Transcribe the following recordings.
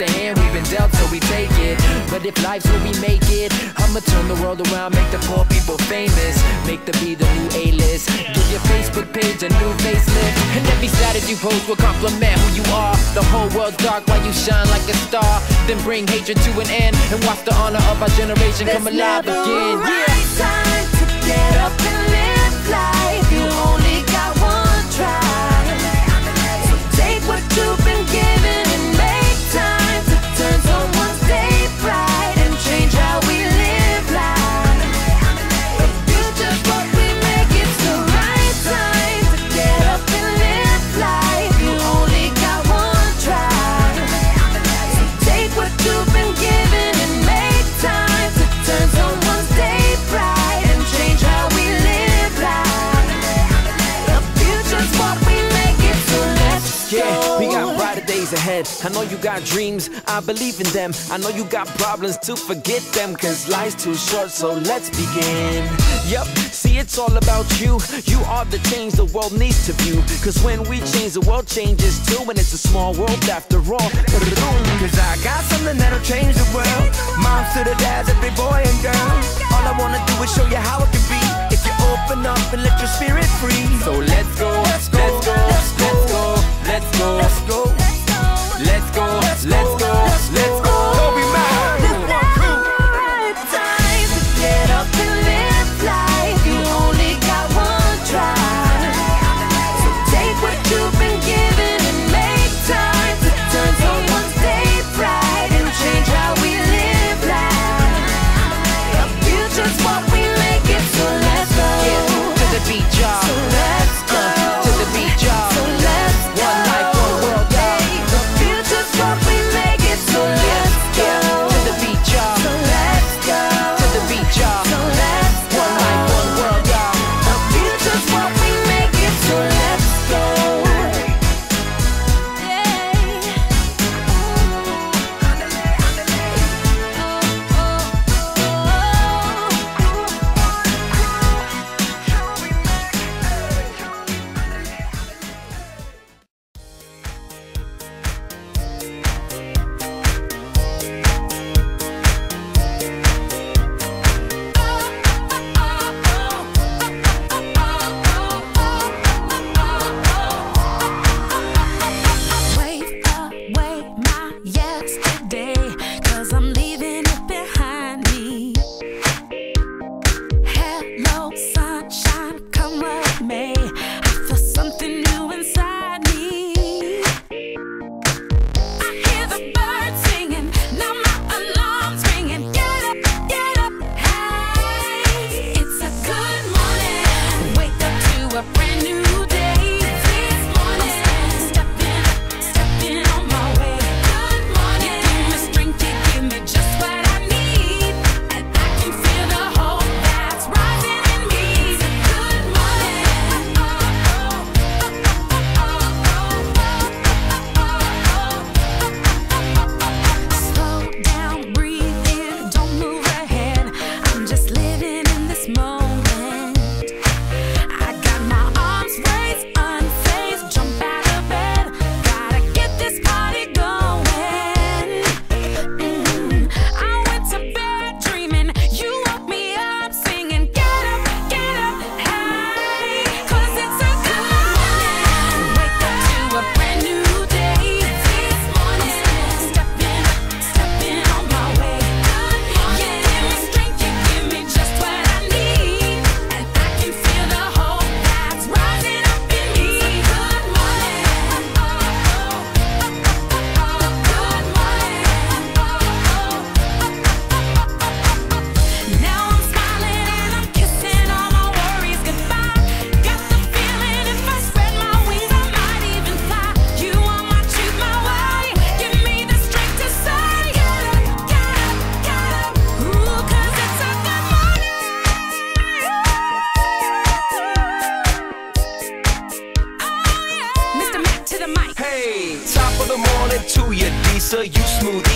the hand we've been dealt, so we take it. But if life's what we make it, I'ma turn the world around, make the poor people famous, make the be the new A-list. Give your Facebook page a new facelift, and every status you post will compliment who you are. The whole world's dark while you shine like a star. Then bring hatred to an end, and watch the honor of our generation There's come alive again. Right yeah. time to get up. brighter days ahead. I know you got dreams, I believe in them. I know you got problems to forget them, cause life's too short, so let's begin. Yep, see, it's all about you. You are the change the world needs to view. Cause when we change, the world changes too, and it's a small world after all. Cause I got something that'll change the world. Moms to the dads, every boy and girl. All I wanna do is show you how it can be. If you open up and let your spirit free. So let's go, let's go, let's go. Lisa, you smoothie,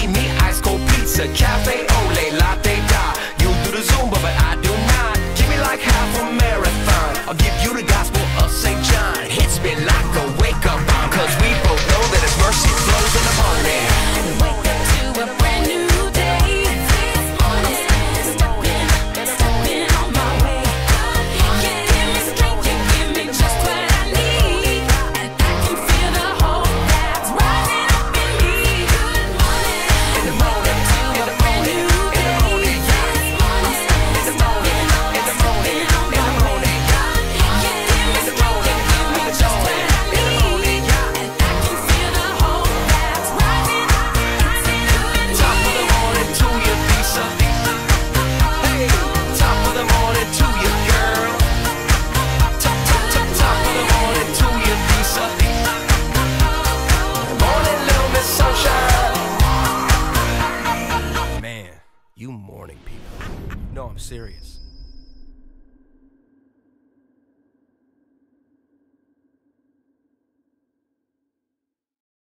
I'm serious.